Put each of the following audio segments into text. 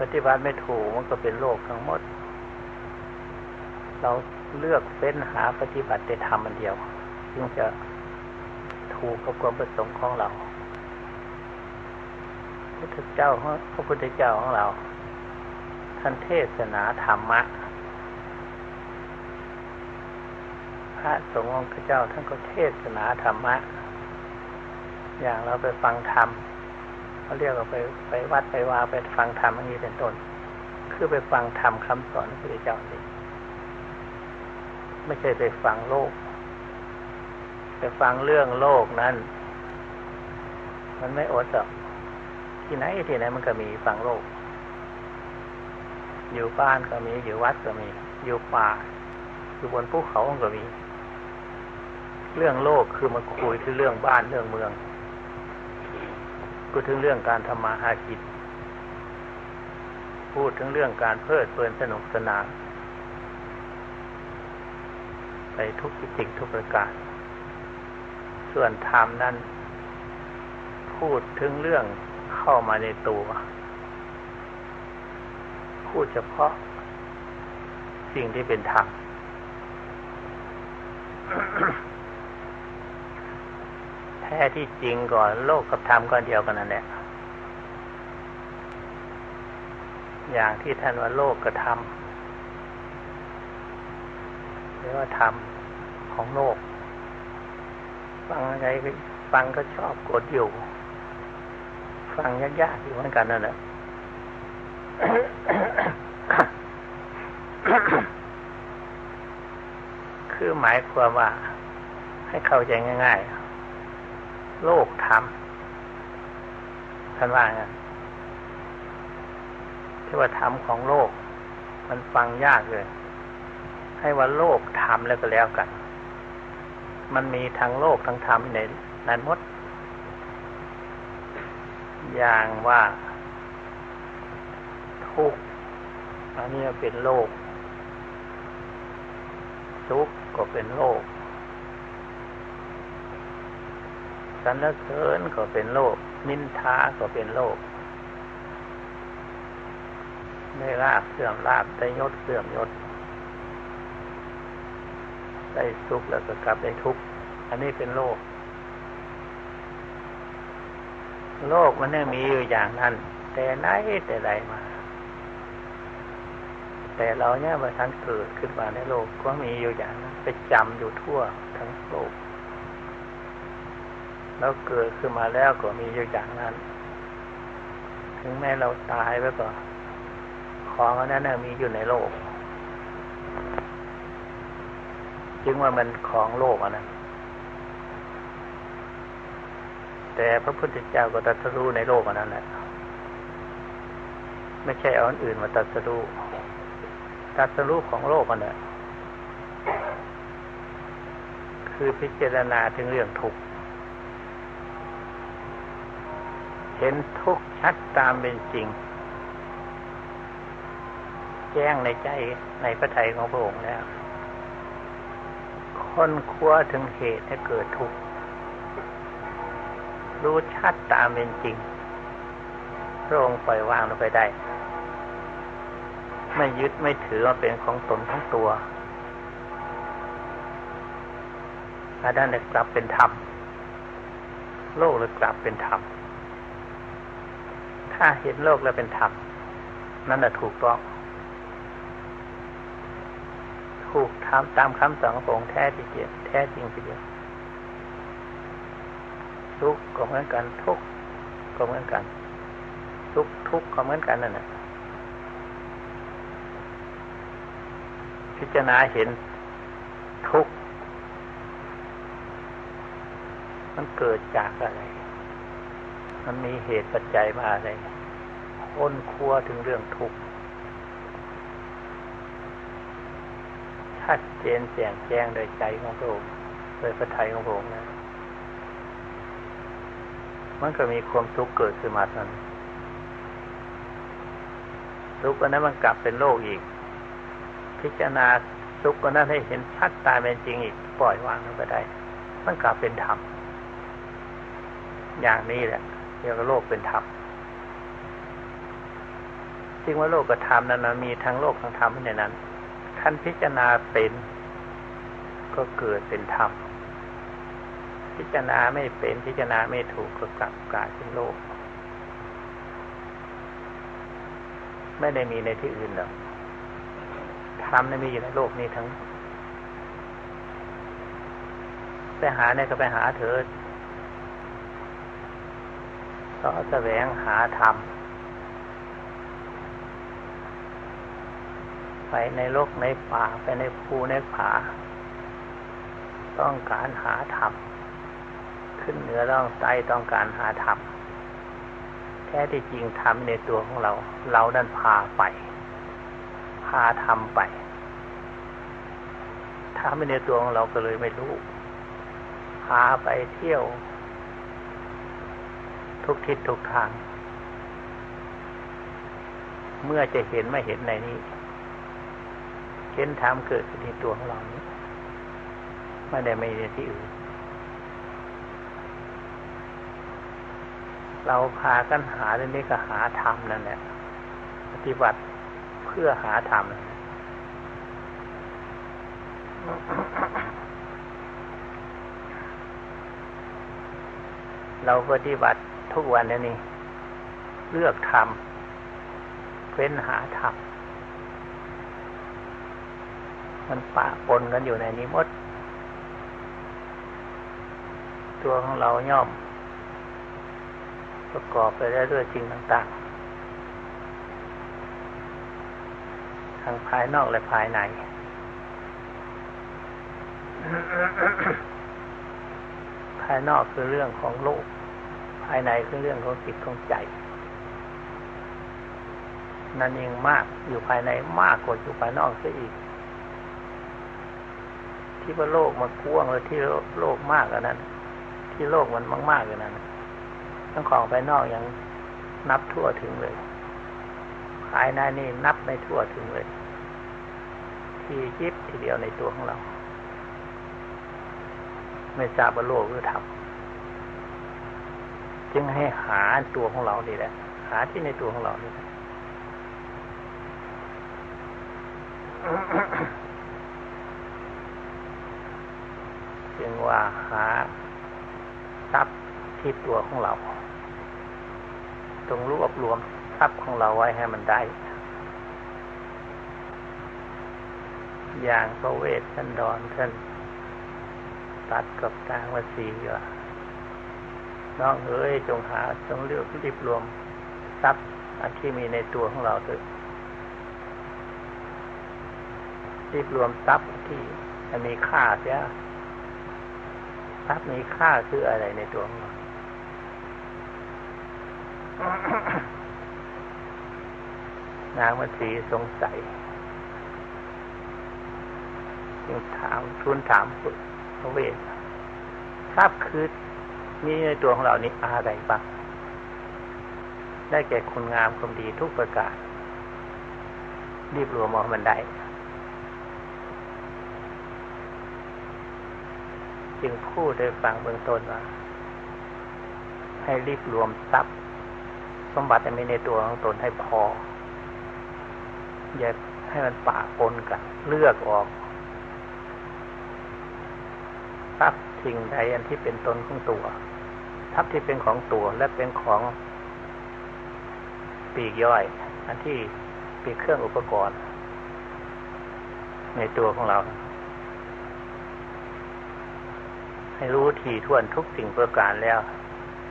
ปฏิบัติไม่ถูกมันก็เป็นโลกทั้งหมด เราเลือกเฟ้นหาปฏิบัติแต่ทำมันเดียวจึงจะถูกกับความประสงค์ของเราพระพุทธเจ้าพระพุทธเจ้าของเราท่านเทศนาธรรมะ พระสงฆ์องค์เจ้าท่านก็เทศนาธรรมะ อย่างเราไปฟังธรรม เขาเรียกว่าไปไปวัดไปวาไปฟังธรรมอย่างนี้เป็นต้น คือไปฟังธรรมคำสอนพระพุทธเจ้าสิไม่ใช่ไปฟังโลก ไปฟังเรื่องโลกนั้น มันไม่อดหรอกที่ไหนที่ไหนมันก็มีฟังโลก อยู่บ้านก็มี อยู่วัดก็มี อยู่ป่า อยู่บนภูเขาก็มี เรื่องโลกคือมาคุยที่เรื่องบ้านเรื่องเมือง พูดถึงเรื่องการทำมาหากินพูดถึงเรื่องการเพลิดเพลินสนุกสนานไปทุกสิ่งทุกประการ ส่วนธรรมนั้น พูดถึงเรื่องเข้ามาในตัว พูดเฉพาะสิ่งที่เป็นธรรม ท้ที่จริงก่อน โลกกับธรรมก็เดียวกันนั่นแหละอย่างที่ท่านว่าโลกกับธรรมเรียกว่าธรรมของโลกฟังอะไรฟังก็ชอบกดอยู่ ฟังยากๆอยู่เหมือนกันนั่นแหละคือหมายความว่าให้เข้าใจง่าย ๆ โลกธรรมท่านว่าไงที่ว่าธรรมของโลก มันฟังยากเลย ให้ว่าโลกธรรมแล้วก็แล้วกัน มันมีทั้งโลกทั้งธรรมในนั้นหมด อย่างว่า ทุกอันนี้เป็นโลกทุกก็เป็นโลก สรรเสริญก็เป็นโลก นินทาก็เป็นโลกได้ลาบเสื่อมลาบได้ยศเสื่อมยศ ได้สุขแล้วก็กลับได้ทุกข์อันนี้เป็นโลก โลกมันไม่มีอยู่อย่างนั้น แต่ไหนแต่ใดมา แต่เราเนี่ยมาทันเกิดขึ้นมาในโลกก็มีอยู่อย่างนั้นไปจำอยู่ทั่วทั้งโลก เราเกิดขึ้นมาแล้วก็มีอยู่อย่างนั้น ถึงแม้เราตายไปก็ของอันนั้นมีอยู่ในโลก จึงว่ามันของโลกอันนั้น แต่พระพุทธเจ้าก็ตรัสรู้ในโลกอันนั้นแหละ ไม่ใช่เอาอันอื่นมาตรัสรู้ตรัสรู้ของโลกอันนั้นคือพิจารณาถึงเรื่องทุกข์ เห็นทุกข์ชัดตามเป็นจริง แจ้งในใจในพระทัยของพระองค์แล้วค้นคว้าถึงเหตุให้เกิดทุกข์รู้ชัดตามเป็นจริง พระองค์ปล่อยวางลงไปได้ ไม่ยึดไม่ถือว่าเป็นของตนทั้งตัวอาด้านกลับเป็นธรรม โลกเลยกลับเป็นธรรม ถ้าเห็นโลกแล้วเป็นธรรมนั่นแหละถูกต้อง ถูกทำตามคำสอนขององแท้จริงแท้จริงทีเดียวทุกข์ก็เหมือนกันทุกข์ก็เหมือนกัน ทุกทุกข์ก็เหมือนกันนั่นแหละพิจารณาเห็นทุกข์มันเกิดจากอะไร มันมีเหตุปัจจัยมาอะไร ค้นคว้าถึงเรื่องทุกข์ชัดเจนแจ่งแจ้งโดยใจของพระองค์โดยพระทัยของพระองค์นะมันก็มีความทุกข์เกิดขึ้นมาทันทุกข์อันนั้นมันกลับเป็นโลกอีก พิจารณาทุกข์อันนั้นให้เห็นชัดตายเป็นจริงอีกปล่อยวางลงไปได้ มันกลับเป็นธรรมอย่างนี้แหละเรียกว่าโลกเป็นธรรม จึงว่าโลกธรรมนั้นมีทั้งโลกทั้งธรรมในนั้นท่านพิจารณาเป็น ก็เกิดเป็นธรรม พิจารณาไม่เป็นพิจารณาไม่ถูกก็กลับกลายเป็นโลก ไม่ได้มีในที่อื่นหรอกธรรมนี่มีอยู่ในโลกนี้ทั้งไปหาเนี่ยก็ไปหาเถิดต่อแสวงหาธรรม ไปในโลกในป่าไปในภูในผา ต้องการหาธรรมขึ้นเหนือร่องใต้ต้องการหาธรรมแท้ที่จริงธรรมในตัวของเรา เราดันพาไป พาธรรมไปธรรมในตัวของเราก็เลยไม่รู้ พาไปเที่ยว ทุกทิศทุกทางเมื่อจะเห็นไม่เห็นในนี้ เห็นธรรมเกิดขึ้นในตัวของเรานี้ไม่ได้ไม่ในที่อื่น เราพากันหาเรื่องนี้ก็หาธรรมนั่นแหละปฏิบัติเพื่อหาธรรมเราปฏิบัติทุกวันนี้เลือกธรรมเฟ้นหาธรร มมันปะปนกันอยู่ในนี้หมด ตัวของเราย่อม ประกอบไปได้ด้วยสิ่งต่างๆ ทั้งภายนอกและภายในภายนอกคือเรื่องของโลก ภายในคือเรื่องของจิตของใจ นั่นเองมากอยู่ภายในมากกว่าอยู่ภายนอกซะอีก ที่ว่าโลกมันกว้างเลยที่โลกมากกว่านั้น ที่โลกมันมากๆกว่านั้นทั้งของภายนอกยังนับทั่วถึงเลยภายในนี่นับไม่ทั่วถึงเลย ที่ยิบทีเดียวในตัวของเรา ไม่ทราบว่าโลกหรือธรรมจึงให้หาตัวของเราดีแหละ หาที่ในตัวของเรานี่แหละจึง ว่าหาทรัพย์ที่ตัวของเราต้องรวบรวมทรัพย์ของเราไว้ให้มันได้ อย่างพระเวทท่านดอนท่านตัดกับตางวสีว่าน้องเอ๋ยจงหาจงเลือกรีบรวมทรัพย์อันที่มีในตัวของเราเถอะรีบรวมทรัพย์ที่มีค่าเสีย ทรัพย์มีค่าคืออะไรในตัวของเรานางมัสีสงสัยจึงถามทุนถามพระเวททรัพย์คือมีในตัวของเรานี้อะไรบ้างได้แก่คุณงามความดีทุกประการ รีบรวมมามันได้ จึงพูดได้ฟังเบื้องต้นว่า ให้รีบรวมทรัพย์ สมบัติมีในตัวของตนให้พอ อย่าให้มันปะปนกัน เลือกออกทรัพย์สิ่งใดอันที่เป็นตนของตัวทรัพย์ที่เป็นของตัวและเป็นของปีกย่อย อันที่เป็นเครื่องอุปกรณ์ ในตัวของเรา ให้รู้ถี่ถ้วนทุกสิ่งประการแล้ว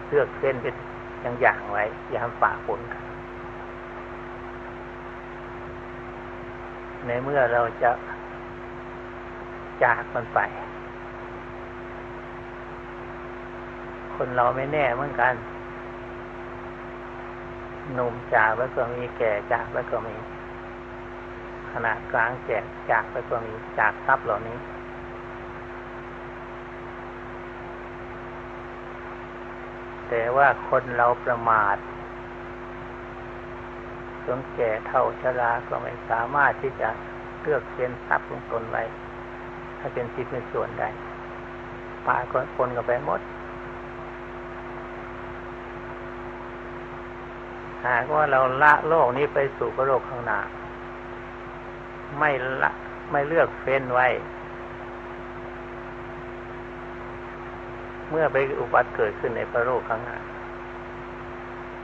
เลือกเส้นเป็นอย่างอย่างไว้ อย่าทำฝ่าฝนกันในเมื่อเราจะจากมันไป คนเราไม่แน่เหมือนกันหนุ่มจากแล้วก็มีแก่จากแล้วก็มี ขนาดกลางแจกจากแล้วก็มีจากทรัพย์เหล่านี้ แต่ว่าคนเราประมาทจนแก่เท่าชราก็ไม่สามารถที่จะเลือกเส้นทรัพย์ของตนไว้ ถ้าเป็นสิทธิ์เป็นส่วนใดปาคนคนก็ไปหมด หากว่าเราละโลกนี้ไปสู่โลกข้างหน้า ไม่ละไม่เลือกเฟ้นไว้ เมื่อไปอุบัติเกิดขึ้นในพระโลกข้งหน้า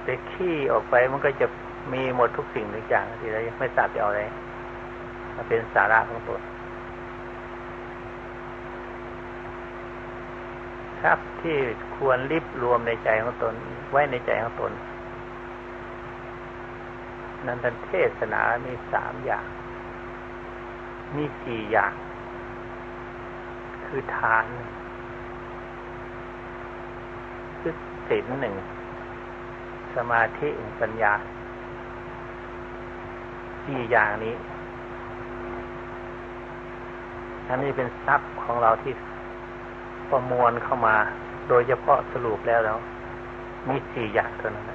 จะขี้ออกไปมันก็จะมีหมดทุกสิ่งทุกอย่างที่เราไม่ทราบจะเอาอะไรมาเป็นสาระของตัวครับที่ควรริบรวมในใจของตน ไว้ในใจของตน นั้นท่านเทศนามีสามอย่าง มีสี่อย่าง คือทาน คือศีลหนึ่งสมาธิปัญญาสี่อย่างนี้ อันนี้เป็นทรัพย์ของเราที่ประมวลเข้ามา โดยเฉพาะสรุปแล้วแล้ว มีสี่อย่างเท่านั้น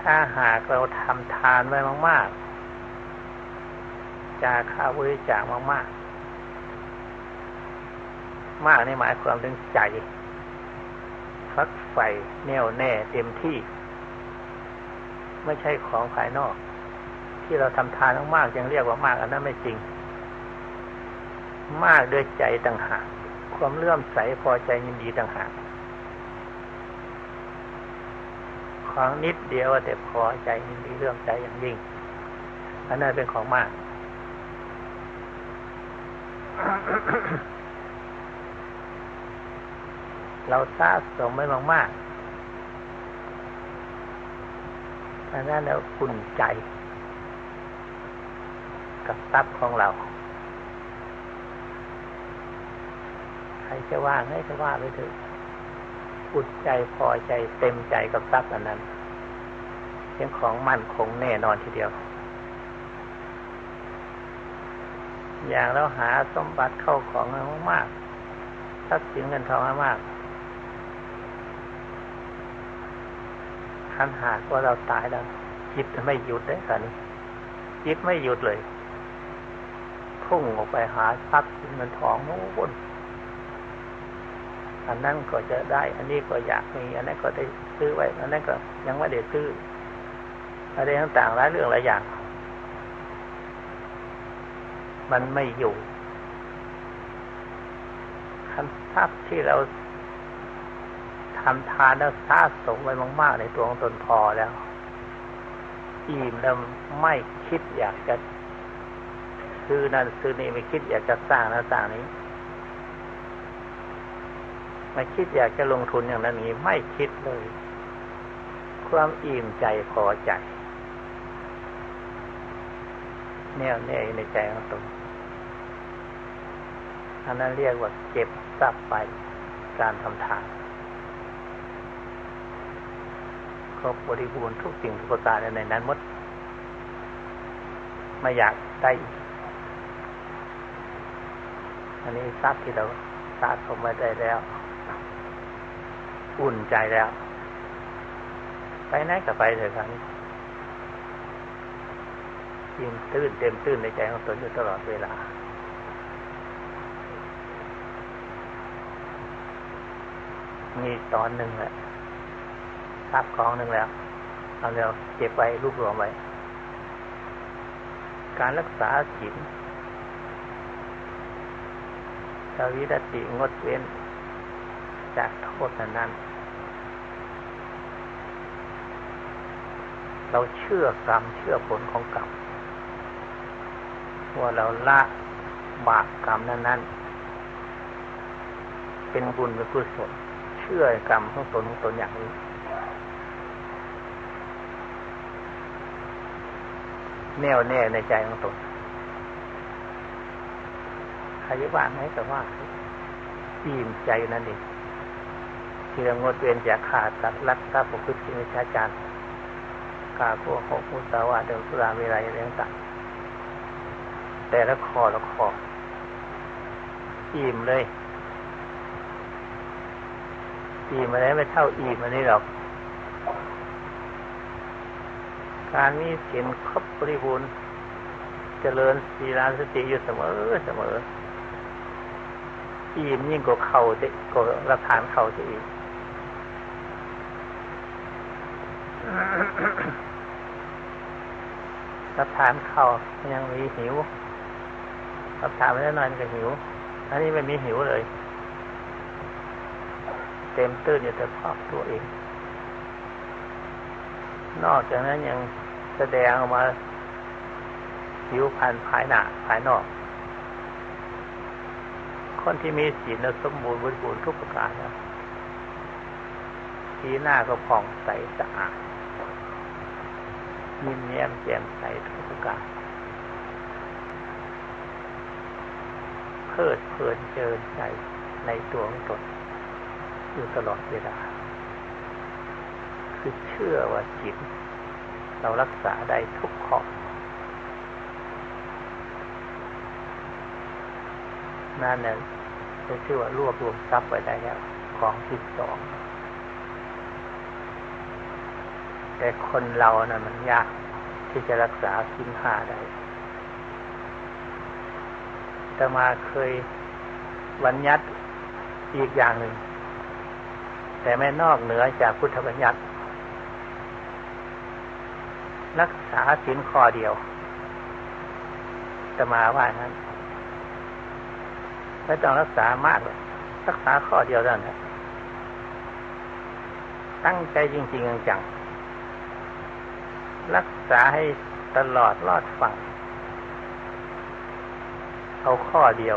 ถ้าหากเราทำทานไว้มาก ๆ จาค่าบริจาคมาก ๆ มากในหมายความถึงใจฟักไฟแน่วแน่เต็มที่ ไม่ใช่ของภายนอก ที่เราทำทานมากๆยังเรียกว่ามาก อันนั้นไม่จริง มากด้วยใจต่างหากความเลื่อมใสพอใจยินดีต่างหากของนิดเดียวแต่พอใจยินดีเลื่อมใจอย่างยิ่งอันนั้นเป็นของมาก เราสะสมไม่มากๆอันนั้นแล้วอุ่นใจ กับทรัพย์ของเรา ใครจะว่าให้จะว่าไปเถอะอุดใจพอใจเต็มใจกับทรัพย์อันนั้นเป็นของมั่นคงแน่นอนทีเดียว อย่างเราหาสมบัติเข้าของมากทรัพย์สินเงินทองมาก คันหากว่าเราตายแล้ว จิตไม่หยุดได้ตอนนี้จิตไม่หยุดเลยพุ่งออกไปหาทรัพย์สินเงินทองโน้นอันนั้นก็จะได้ อันนี้ก็อยากมี อันนั้นก็ได้ซื้อไว้ อันนั้นก็ยังไม่ได้ซื้ออะไรต่างๆหลายเรื่องหลายอย่าง มันไม่อยู่คันทรัพย์ที่เรา ทำทานแล้วสะสมไว้มาก ๆ ในตัวของตนพอแล้ว อิ่มแล้วไม่คิดอยากจะซื้อนั่นซื้อนี่ไม่คิดอยากจะสร้างนั่นสร้างนี้ไม่คิดอยากจะลงทุนอย่างนั้นนี้ไม่คิดเลย ความอิ่มใจพอใจแน่วแน่ในใจของตนอันนั้นเรียกว่าเก็บทรัพย์ไปการทำทาน ครบบริบูรณ์ทุกสิ่งทุกประการในนั้นหมด ไม่อยากได้อันนี้ทรัพย์ที่เราสะสมมาได้แล้ว อุ่นใจแล้ว ไปไหนก็ไปเถอะครับยิ่งตื้นเต็มตื้นในใจของตนอยู่ตลอดเวลามีตอนหนึ่งแหละ ราบของหนึ่งแล้วเอาเร็วเก็บไว้รูปรวมไว้ การรักษาศีลชาวิรติงดเว้น จากโทษนั้น เราเชื่อกรรมเชื่อผลของกรรมว่าเราละบาปกรรมนั้นนั้นเป็นบุญเป็นกุศลเชื่อกรรมของตนของตนอย่างนี้ แน่วแน่ในใจของตนใครจะว่าไหมแต่ว่าอิ่มใจนั่นเองที่เรางดเว้นจากขาดตัดรักษาปกติในชาจารย์กาโกหกมุสาวาเดิมสุราเวลาอะไรต่างแต่ละคอละคออิ่มเลยอิ่มอะไรไม่เท่าอิ่มอันนี้หรอก การมีศีลครบบริบูรณ์เจริญสีลานสติอยู่เสมอเสมออิ่มยิ่งกว่าเข่าจะกว่าระทานเข่าจะอีกรับทานเข้ายังมีหิวรับทานไม่ได้นอนก็หิว อันนี้ไม่มีหิวเลย เต็มตื้นอยู่แต่พอกตัวเอง นอกจากนั้นยังแสดงออกมาผิวพรรณภายหน้าภายนอก คนที่มีศีลสมบูรณ์บริบูรณ์ทุกประการสีหน้าก็ผ่องใสสะอาดยิ้มแย้มแจ่มใสทุกประการเพิดเพลินเจิญใจในตัวของตนอยู่ตลอดเวลา คือเชื่อว่าจิต เรารักษาได้ทุกข้อนั่นเนี่ยจะชื่อว่ารวบรวมทรัพย์ไว้ได้แล้วของที่สองแต่คนเรานะ่ะมันยากที่จะรักษาสินห้าได้แต่มาเคยบัญญัติอีกอย่างหนึ่ง แต่ไม่นอกเหนือจากพุทธบัญญัติ รักษาสินข้อเดียวจะมาว่านั้นไม่ต้องรักษามากเลยรักษาข้อเดียวเท่านั้นตั้งใจจริงๆจังรักษาให้ตลอดรอดฝั่ง เอาข้อเดียว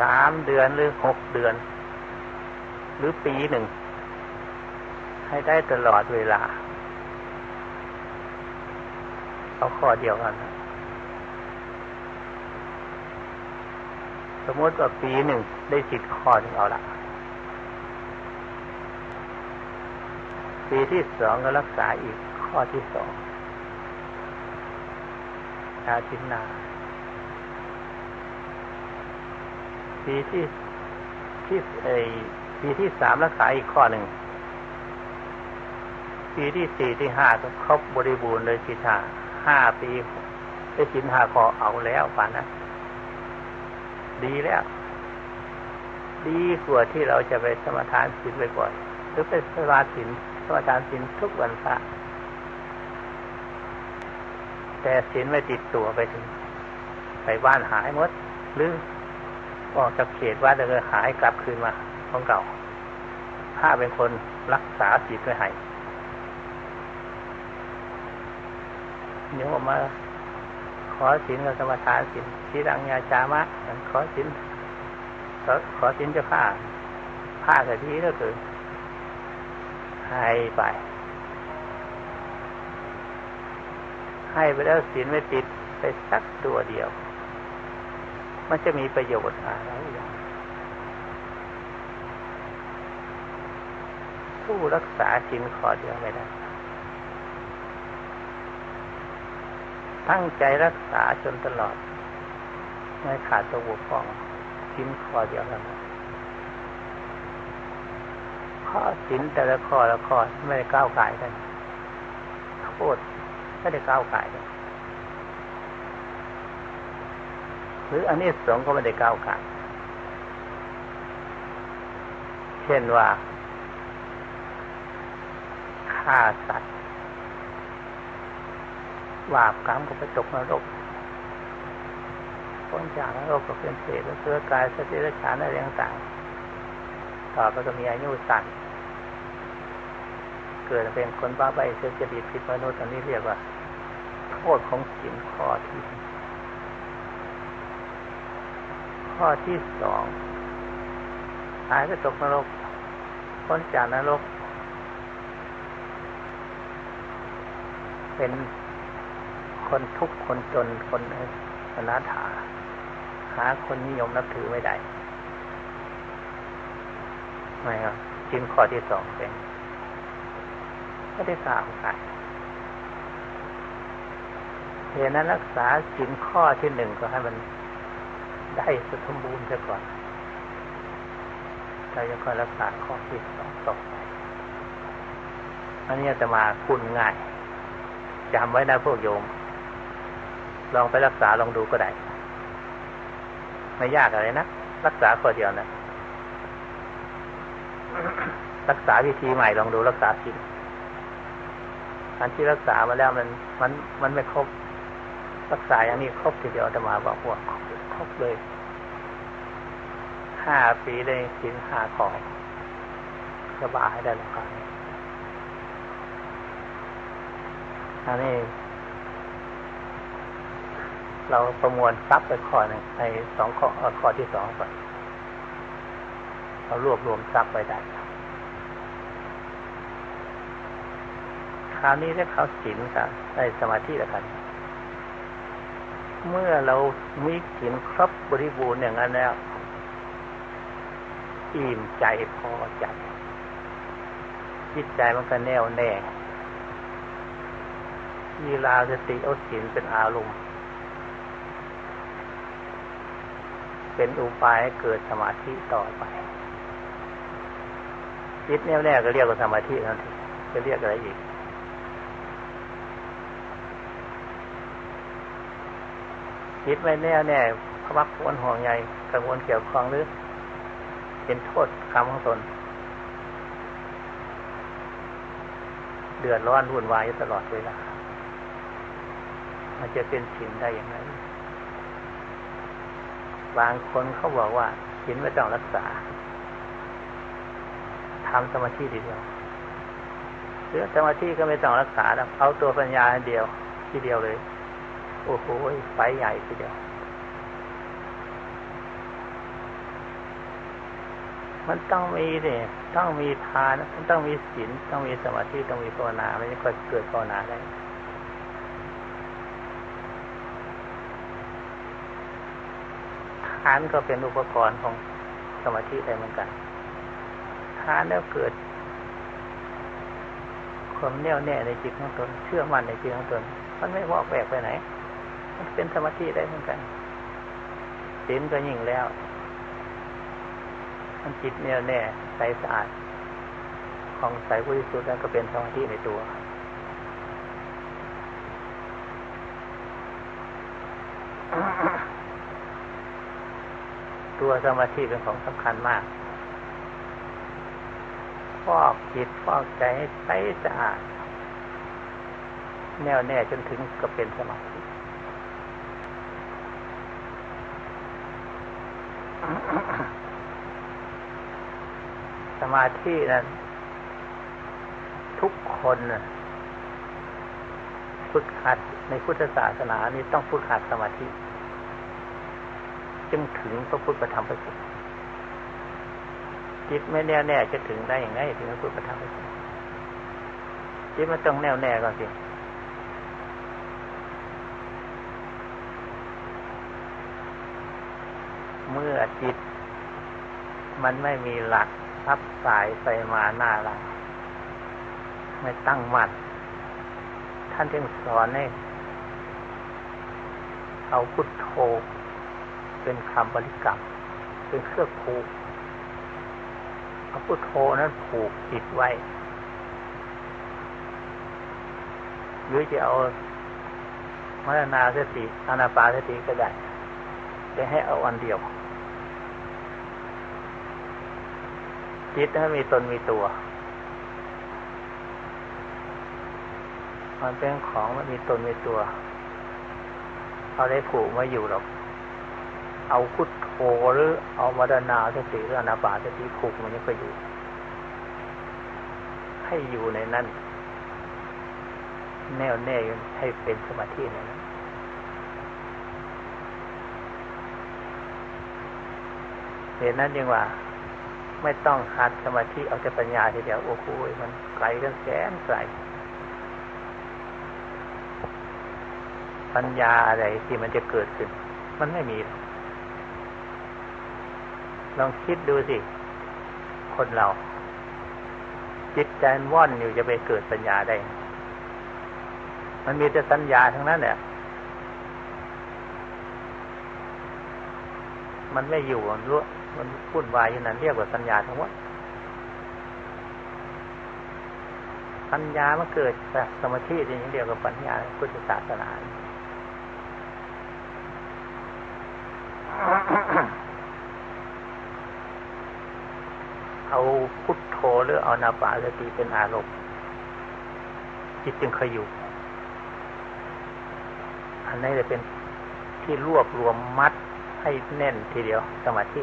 สามเดือนหรือหกเดือน หรือปีหนึ่ง ให้ได้ตลอดเวลา เอาข้อเดียวกัน สมมติว่าปีหนึ่งได้สิทธิ์ข้อหนึ่งเอาละปีที่สองก็รักษาอีกข้อที่สองชาชินนา ปีที่ที่ไอปีที่สามรักษาอีกข้อหนึ่ง ปีที่สี่ที่ห้าก็ครบบริบูรณ์เลยสิทาห้าปีได้สินห้าข้อเอาแล้วป่านนะดีแล้ว ดีกว่าที่เราจะไปสมทานศีลบ่อยๆหรือไปสมาศีลสมาทานศีลทุกวันพระแต่ศีลไม่ติดตัวไปถึงไปบ้านหายหมด หรือออกจากเขตวัดแล้วหายกลับคืนมาของเก่า ถ้าเป็นคนรักษาศีลไว้ให้ เดี๋ยวออกมา ขอสินกับสมทานสินทีรังยาจามะขอสินขอขอสินจะผ้าผ้าแต่ทีก็คือให้ไป ให้ไปแล้วสินไม่ติดไปสักตัวเดียว มันจะมีประโยชน์อะไรอย่างผู้รักษาสินขอเดียวไม่ได้ ตั้งใจรักษาจนตลอด ไม่ขาดตัวบุกองชิ้นข้อเดียวแล้วข้อสินแต่ละข้อละข้อไม่ได้ก้าวไก่กันโทษไม่ได้ก้าวไก่กันหรืออันนี้สองก็ไม่ได้ก้าวไก่เช่นว่าฆ่าสัตว์ บาปกรรมก็ไปตกนรกพ้นจากนรกก็เป็นเศษแล้วเสื้อกายสติรฉานอะไรต่างๆต่อไปก็มีอายุสั้นเกิดเป็นคนบ้าใบเสียจดิตผิดมนุษย์อันนี้เรียกว่า โทษของสินข้อที่ข้อที่สองหายไปตกนรกพ้นจากนรก เป็น คนทุกคนจนคนอนาถาหาคนนิยมนับถือไม่ได้ไม่ครับชิ้นข้อที่สองเป็นไม่ได้กล่าวไก่เหตุนั้นรักษาชิ้นข้อที่หนึ่งก็ให้มันได้สมบูรณ์ซะก่อนเราจะค่อยรักษาข้อที่สองต่อไปอันนี้จะมาคุณง่ายจำไว้นะพวกโยม ลองไปรักษาลองดูก็ได้ ไม่ยากอะไรนะ รักษาคนเดียวนะรักษาวิธีใหม่ลองดูรักษาศีลอันที่รักษามาแล้วมันมันมันไม่ครบ รักษาอย่างนี้ครบทีเดียวจะมาบอกว่าครบเลยห้าปีได้ศีลห้าของสบายได้แล้วครับอันนี้ เราประมวลซับไปข้อหนึ่งในสองข้อข้อที่สองก่อนเรารวบรวมซับไปได้คราวนี้ถ้าเขาศีลกับในสมาธิแล้วกัน เมื่อเรามีศีลครบบริบูรณ์อย่างนั้นแล้วอิ่มใจพอใจจิตใจมันก็แน่วแน่มีลาสติเอาศีลเป็นอารมณ์ เป็นอุบายให้เกิดสมาธิต่อไปจิตแน่วแน่ก็เรียกว่าสมาธินั่นเองจะเรียกอะไรอีก จิตไม่แน่วแน่พวักวนห่วงใยกังวลเกี่ยวข้องหรือ เป็นโทษคำของตน เดือดร้อนวุ่นวายตลอดเวลามันจะเป็นศีลได้อย่างไร บางคนเขาบอกว่าศีลไม่ต้องรักษาทำสมาธิทีเดียวหรือสมาธิก็ไม่ต้องรักษาแล้วเอาตัวปัญญาเดียว ทีเดียวเลย โอ้โหไฟใหญ่ทีเดียว มันต้องมีเนี่ยต้องมีทาน มันต้องมีศีลต้องมีสมาธิต้องมีภาวนาไม่ใช่ค่อยเกิดภาวนาได้ ทานก็เป็นอุปกรณ์ของสมาธิได้เหมือนกันทานแล้วเกิดความแน่วแน่ในจิตของตน เชื่อมั่นในจิตของตน มันไม่วอกแวกไปไหน มันเป็นสมาธิได้เหมือนกันศีลก็ยิ่งแล้ว มันจิตแน่วแน่ใสสะอาด ของใสบริสุทธิ์แล้วก็เป็นสมาธิในตัว ตัวสมาธิเป็นของสำคัญมากฟอกจิตฟอกใจให้ใสสะอาด แน่วแน่จนถึงก็เป็นสมาธิสมาธินั้นทุกคนฝึกหัดในพุทธศาสนานี้ต้องฝึกหัดสมาธิ จึงถึงพระพุทธธรรมประสงค์จิตไม่แน่แน่จะถึงได้อย่างไรถึงพระพุทธธรรมประสงค์จิตมันต้องแน่วแน่ก่อนสิเมื่อจิต มันไม่มีหลักพับสายไปมาหน้าหลังไม่ตั้งมั่นท่านจึงสอนให้เอาพุทโธ เป็นคำบริกรรม เป็นเครื่องผูกเอาพุทโธนั้นผูกจิตไว้ หรือจะเอามรณาสติอนาปาสติก็ได้จะให้เอาอันเดียว จิตให้มีตนมีตัว มันเป็นของมันมีตนมีตัว เอาได้ผูกมาอยู่หรอก เอาพุทโธหรือเอามรณาสติหรืออนาปาสติผูกมันยังไปอยู่ ให้อยู่ในนั้น แน่วแน่ให้เป็นสมาธิในนั้นเหตุนั้นยังว่า ไม่ต้องหัดสมาธิเอาแต่ปัญญาทีเดียวโอ้โหมันไกลกันแสนไกลปัญญาอะไรที่มันจะเกิดขึ้น มันไม่มี ลองคิดดูสิ คนเรา จิตใจว่อนอยู่จะไปเกิดปัญญาได้ มันมีแต่สัญญาทั้งนั้นเนี่ยมันไม่อยู่รู้มันพูดวายอยู่นั้นเรียกว่าสัญญาทั้งหมดปัญญามันเกิดจากสมาธิอย่างเดียวกับปัญญาพุทธศาสนาเอา เอา พุทโธหรือเอานาปาสติเป็นอารมณ์จิตจึงเคยอยู่ อันนี้จะเป็นที่รวบรวมมัดให้แน่นทีเดียวสมาธิ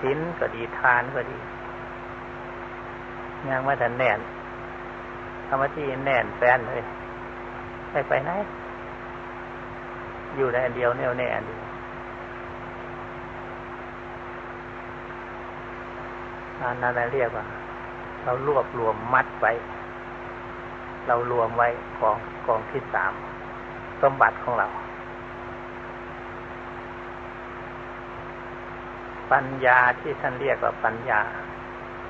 ศีลก็ดีทานก็ดียังไม่ทันแน่นสมาธิแน่นแฟนเลยไปไปไหนอยู่ในอันเดียวแน่วแน่อันเดียว อันนั้นเรียกว่า เรารวบรวมมัดไว้ เรารวมไว้กองกองที่สามสมบัติของเรา ปัญญาที่ท่านเรียกว่าปัญญา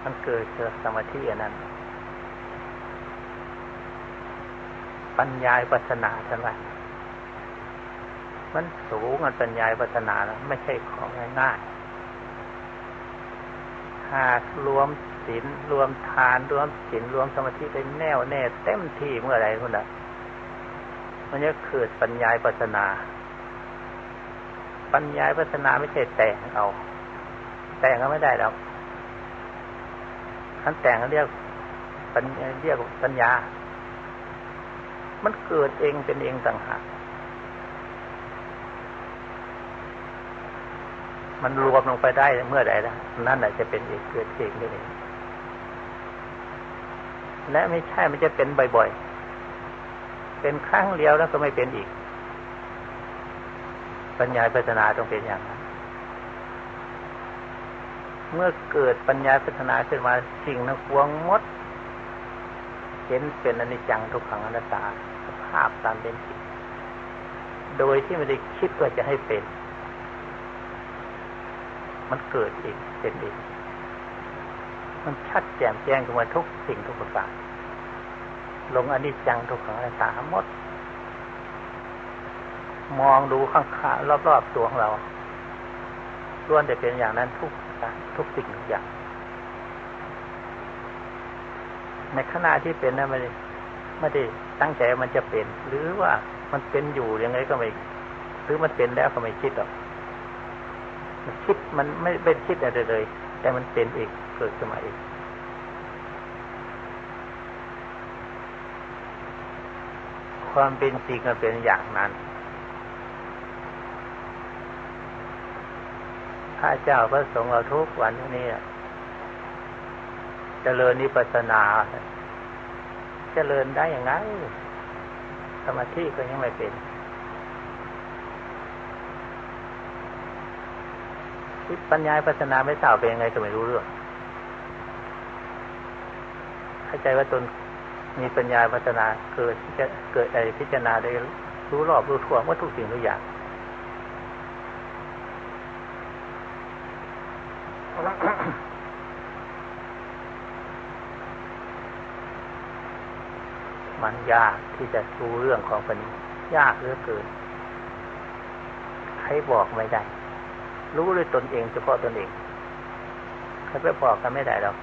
มันเกิดจากสมาธิอันนั้น ปัญญาปัสนาท่านว่ามันสูงมันปัญญาปัสนาแล้วไม่ใช่ของง่าย หากรวมศีลรวมทานรวมศีลรวมสมาธิเป็นแน่วแน่ เต็มที่เมื่อไรคุณน่ะมันจะเกิดปัญญาปัสนา ปัญญาปัสนาไม่ใช่แต่งเอา แต่งก็ไม่ได้แล้วท่านแต่งเขาเรียกปัญเรียกปัญญา มันเกิดเองเป็นเองต่างหาก มันรวมลงไปได้เมื่อใดแล้วนั่นแหละจะเป็นเอกเกิดเองได้เองและไม่ใช่มันจะเป็นบ่อยๆ เป็นครั้งเดียวแล้วก็ไม่เป็นอีก ปัญญาพัฒนาต้องเป็นอย่างนั้น เมื่อเกิดปัญญาพัฒนาขึ้นมาสิ่งนั้นควงมด เห็นเป็นอนิจจังทุกขังอนัตตาสภาพตามเป็นจริง โดยที่ไม่ได้คิดว่าจะให้เป็น มันเกิดเองเป็นเองมันชัดแจ่มแจ้งขึ้นมาทุกสิ่งทุกประการลงอนิจจังทุกขังอนัตตาหมด มองดูข้างๆรอบๆตัวของเราล้วนแต่เป็นอย่างนั้นทุกการทุกสิ่งทุกอย่าง ในขณะที่เป็นนั้นไม่ได้ไม่ได้ตั้งใจมันจะเป็น หรือว่ามันเป็นอยู่ยังไงก็ไม่ หรือมันเป็นแล้วก็ไม่คิดหรอก คิดมันไม่เป็นคิดอะไรเลย แต่มันเป็นเองเกิดขึ้นมาเองความเป็นจริงมันเป็นอย่างนั้น พระเจ้าพระสงฆ์เราทุกวันนี้เจริญนิพพานาเจริญได้อย่างไงสมาธิก็ยังไม่เป็น ปัญญาปัสนาไม่ทราบเป็นยังไงก็ไม่รู้เรื่องเข้าใจว่าตนมีปัญญาปัสนาเกิดจะเกิดอะไรพิจารณาได้รู้รอบรู้ทั่วว่าทุกสิ่งทุกอย่างมันยากที่จะรู้เรื่องของปัญญายากเหลือเกินใครบอกไม่ได้ รู้ด้วยตนเองเฉพาะตนเองใครไปบอกกันไม่ได้หรอก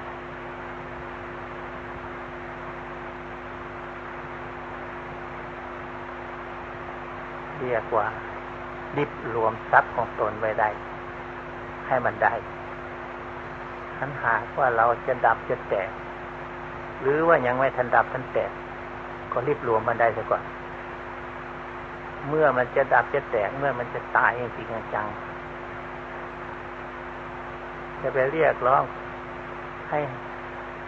เรียกว่าดิบรวมทรัพย์ของตนไว้ได้ ให้มันได้ทันหากว่าเราจะดับจะแตก หรือว่ายังไม่ทันดับทันแตก ก็รีบรวมมันได้ซะก่อน เมื่อมันจะดับจะแตก เมื่อมันจะตายจริงจัง จะไปเรียกร้อง ให้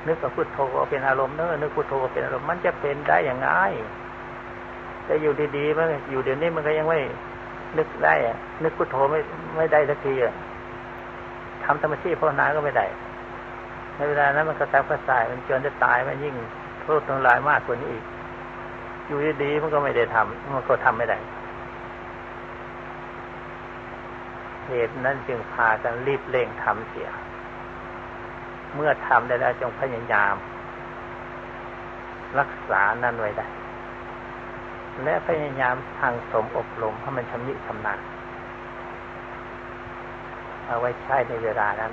นึกกับพุทโธเป็นอารมณ์เนอะนึกพุทโธเป็นอารมณ์มันจะเป็นได้อย่างไรแต่อยู่ดีๆมันอยู่เดี๋ยวนี้มันก็ยังไม่นึกได้อะนึกพุทโธไม่ไม่ได้สักทีอะทำธรรมชีพภาวนาก็ไม่ได้ในเวลานั้นมันกระซับกระสายมันจนจะตายมันยิ่งโทษทำลายมากกว่านี้อีก อยู่ดีๆมันก็ไม่ได้ทำมันก็ทำไม่ได้ เหตุนั้นจึงพากันรีบเร่งทำเสีย เมื่อทำได้แล้วจงพยายาม รักษานั้นไว้ได้ และพยายามทางสมอบรมให้มันชำนิชำนาญเอาไว้ใช้ในเวลานั้น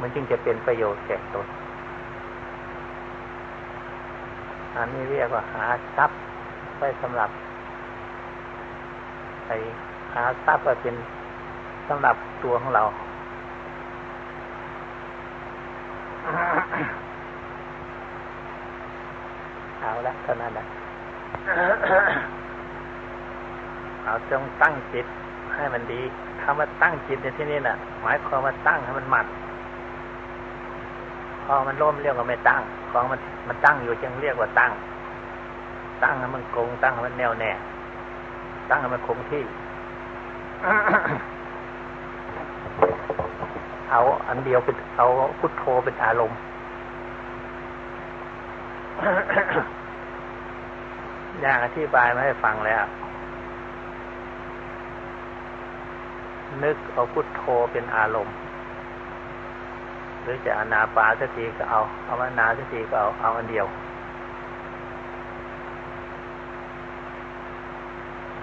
มันจึงจะเป็นประโยชน์แก่ตนอันนี้เรียกว่าหาทรัพย์ไว้สำหรับไป หาทรัพย์ก็เป็นสำหรับตัวของเราเอาละเท่านั้นแหละเอาจงตั้งจิตให้มันดีคำว่าตั้งจิตในที่นี้น่ะ หมายความว่าตั้งให้มันหมัด พอมันล้มเรียกว่าไม่ตั้งของมันมันตั้งอยู่จึงเรียกว่าตั้ง ตั้งให้มันคงตั้งให้มันแน่วแน่ ตั้งให้มันคงที่ เอาอันเดียวเป็นเอาพุทโธเป็นอารมณ์อย่างอธิบายมาให้ฟังแล้ว นึกเอาพุทโธเป็นอารมณ์ หรือจะอนาปาสติก็เอาเอามานาสติก็เอาเอาอันเดียว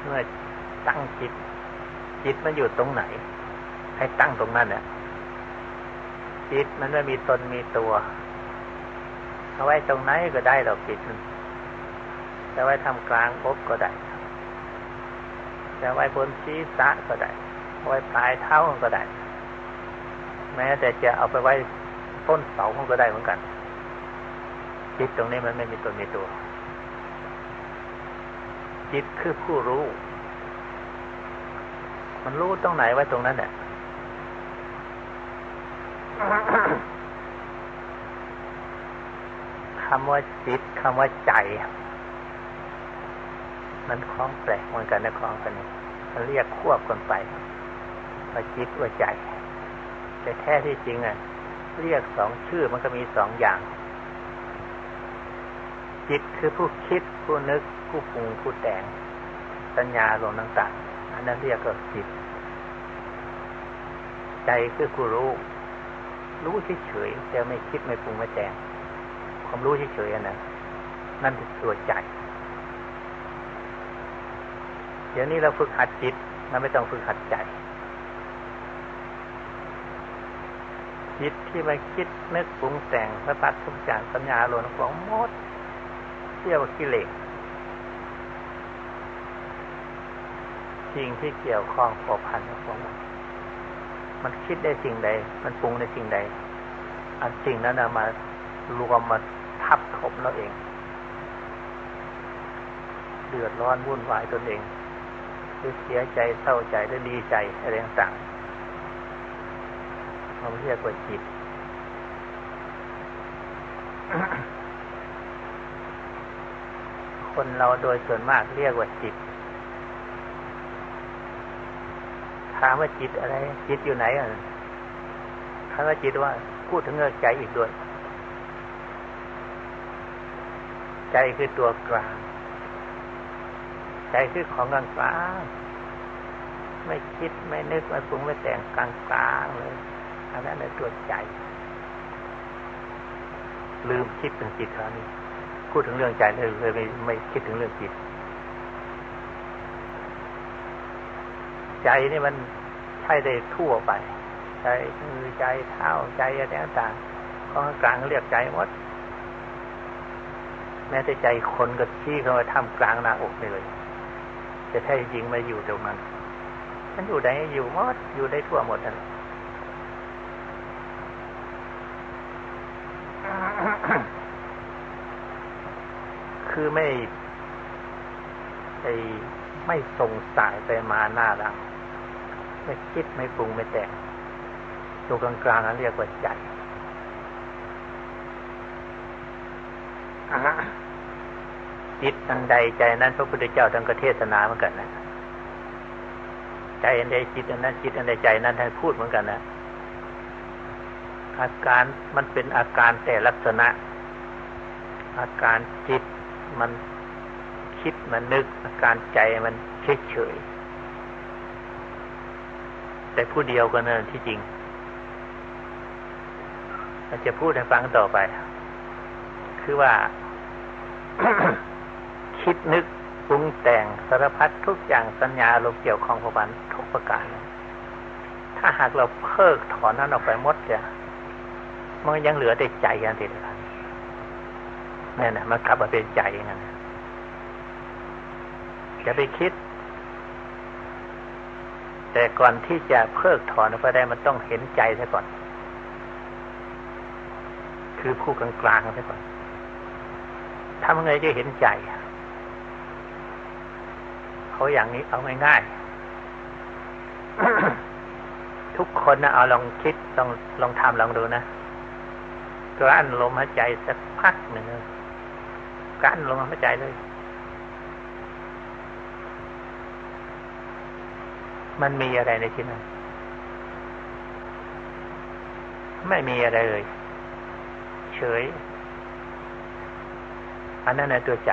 เมื่อตั้งจิต จิตมันอยู่ตรงไหน ให้ตั้งตรงนั้นเนี่ยจิตมันไม่มีตนมีตัว เอาไว้ตรงไหนก็ได้หรอกจิตมันจะไว้ทำกลางอกก็ได้จะไว้บนศีรษะก็ได้ไว้ปลายเท้าก็ได้ แม้แต่จะเอาไปไว้ต้นเสาก็ได้เหมือนกัน จิตตรงนี้มันไม่มีตนมีตัว จิตคือผู้รู้ มันรู้ตรงไหนไว้ตรงนั้นเนี่ยคำว่าจิตคำว่าใจ มันคล้องแปลกเหมือนกันนะคล้องกันนี่มันเรียกควบกันไปว่าจิตว่าใจ แต่แท้ที่จริงอะ เรียกสองชื่อมันก็มีสองอย่าง จิตคือผู้คิดผู้นึกผู้ปรุงผู้แต่งสัญญาลมต่างๆ อันนั้นเรียกว่าจิต ใจคือผู้รู้ รู้เฉยๆแต่ไม่คิดไม่ปรุงไม่แต่งความรู้เฉยๆอันนั้นนั่นคือตัวใจเดี๋ยวนี้เราฝึกหัดจิตมันไม่ต้องฝึกหัดใจ จิตที่มาคิดนึกปรุงแต่งพระพัดทุกอย่างสัญญาโลนของมดเรียกว่ากิเลส สิ่งที่เกี่ยวข้องผัวพันของมันมันคิดได้สิ่งใด มันปรุงได้สิ่งใด อันสิ่งนั้นมารวมมาทับถมเราเอง เดือดร้อนวุ่นวายตนเอง หรือเสียใจเศร้าใจหรือดีใจอะไรต่างๆเราเรียกว่าจิตคนเราโดยส่วนมากเรียกว่าจิต ถามว่าจิตอะไร จิตอยู่ไหนอะถามว่าจิตว่าพูดถึงเรื่องใจอีกด้วย ใจคือตัวกลาง ใจคือของกลางกลางไม่คิดไม่นึกไม่ปรุงไม่แต่งกลางกลางเลยอันนั้นในตัวใจ ลืมคิดถึงจิตคราวนี้พูดถึงเรื่องใจเลยเลยไม่ไม่คิดถึงเรื่องจิต ใจนี่มันใช่ได้ทั่วไป ใจมือใจเท้าใจอะไรต่างๆของกลางเรียกใจหมด แม้แต่ใจคนก็ชี้เข้ามาทำกลางหน้าอกเลย จะแท้จริงมาอยู่ตรงนั้นมันอยู่ไหนอยู่หมดอยู่ได้ทั่วหมดนั่นคือไม่ไอไม่ส่งสายไปมาหน้าหลัง ไม่คิดไม่ปรุงไม่แต่งตัวกลางๆนั้นเรียกว่าใจจิตอันใดใจนั้นพระพุทธเจ้าท่านก็เทศนาเหมือนกันนะใจอันใดจิตอันนั้นจิตอันใดใจนั้นท่านพูดเหมือนกันนะอาการมันเป็นอาการแต่ลักษณะ อาการจิตมันคิดมันนึก อาการใจมันเฉยเฉย แต่ผู้เดียวกันนั่นที่จริงเราจะพูดให้ฟังต่อไป คือว่า คิดนึกปรุงแต่งสารพัดทุกอย่างสัญญาลมเกี่ยวข้องกับมันทุกประการ ถ้าหากเราเพิกถอนนั้นออกไปหมดเนี่ยมันยังเหลือแต่ใจกันติดกันนี่นะมันกลับมาเป็นใจอย่างนั้นจะไปคิด แต่ก่อนที่จะเพิกถอนออกไปได้มันต้องเห็นใจซะก่อน คือผู้กลางกลางซะก่อนทำยังไงจะเห็นใจเขาอย่างนี้เอาง่ายๆทุกคนนะเอาลองคิดลองลองทำลองดูนะกลั้นลมหายใจสักพักหนึ่งกลั้นลมหายใจเลย มันมีอะไรในที่นั้นไม่มีอะไรเลย เฉย อันนั้นในตัวใจ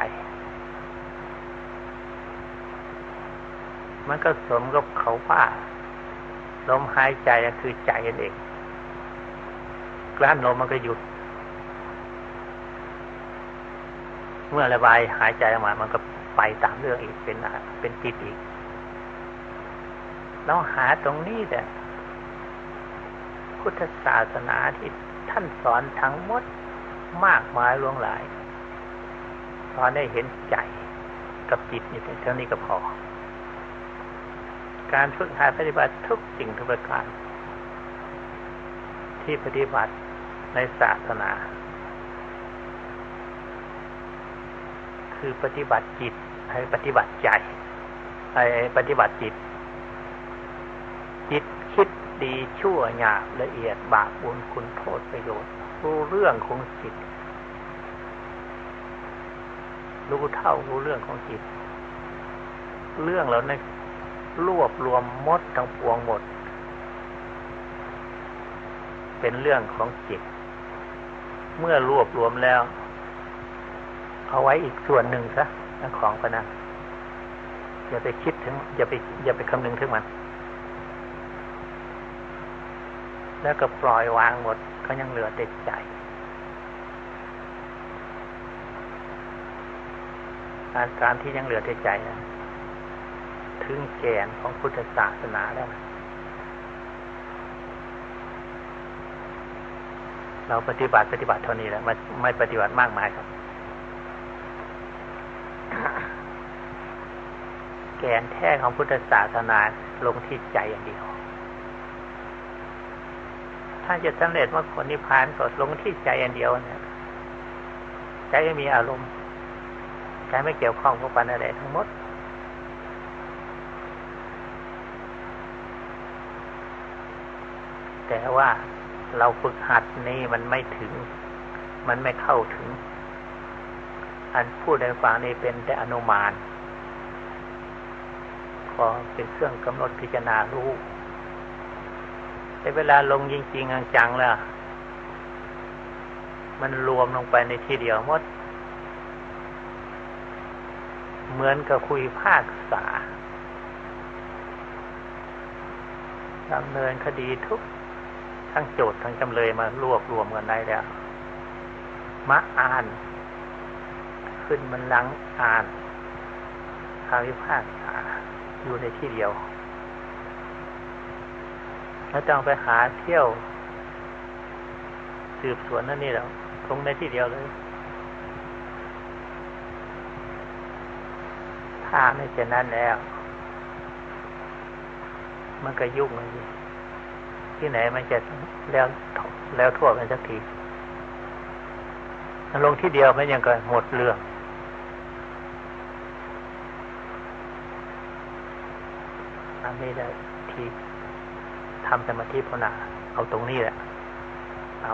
มันก็สมกับเขาว่าลมหายใจคือใจนั่นเองกลั้นลมมันก็หยุด เมื่อระบายหายใจออกมา มันก็ไปตามเรื่องอีกเป็นเป็นจิตอีก เราหาตรงนี้แต่พุทธศาสนาที่ท่านสอนทั้งหมดมากมายลวงหลายสอนได้เห็นใจกับจิตนี่เท่านี้ก็พอ การฝึกหัดปฏิบัติทุกสิ่งทุกประการ ที่ปฏิบัติในศาสนา คือปฏิบัติจิตให้ปฏิบัติใจให้ปฏิบัติจิต ดีชั่วหยาบละเอียดบาปบุญคุณโทษประโยชน์ รู้เรื่องของจิต รู้เท่ารู้เรื่องของจิต เรื่องแล้วนะรวบรวมมดทั้งปวงหมด เป็นเรื่องของจิต เมื่อรวบรวมแล้ว เอาไว้อีกส่วนหนึ่งซะของพนะอย่าไปคิดถึง อย่าไป อย่าไปคำนึงถึงมัน แล้วก็ปล่อยวางหมดก็ยังเหลือเด็ดใจการการที่ยังเหลือเด็ดใจนะถึงแกนของพุทธศาสนาแล้วเราปฏิบัติปฏิบัติเท่านี้แหละไม่ไม่ปฏิบัติมากมายครับ แกนแท้ของพุทธศาสนาลงที่ใจอย่างเดียว ถ้าจะสำเร็จมรรคผลนิพพานก็ลงที่ใจอันเดียวนี่ยใจไม่มีอารมณ์ใจไม่เกี่ยวข้องกับปันอะไรทั้งหมดแต่ว่าเราฝึกหัดนี่มันไม่ถึง มันไม่เข้าถึง อันพูดในฟังนี้เป็นแต่อนุมานพอเป็นเครื่องกำหนดพิจารณารู้ แต่เวลาลงจริงๆจังๆแล้ว มันรวมลงไปในที่เดียวหมด เหมือนกับคุยภาคษาดำเนินคดีทุก ทั้งโจทย์ทั้งจำเลยมารวบรวมกันได้แล้วมาอ่าน ขึ้นมันลังอ่านคำวิพากษาอยู่ในที่เดียว ไม่ต้องไปหาเที่ยว สืบสวนนั่นนี่แล้วคงในที่เดียวเลย ถ้าไม่เช่นนั้นแล้ว มันก็ยุ่งเลยที่ไหนมันจะแล้วแล้วทั่วกันสักทีลงที่เดียวมันยังก็หมดเรื่องอันนี้ได้ที ทำสมาธิภาวนาเอาตรงนี้แหละเอา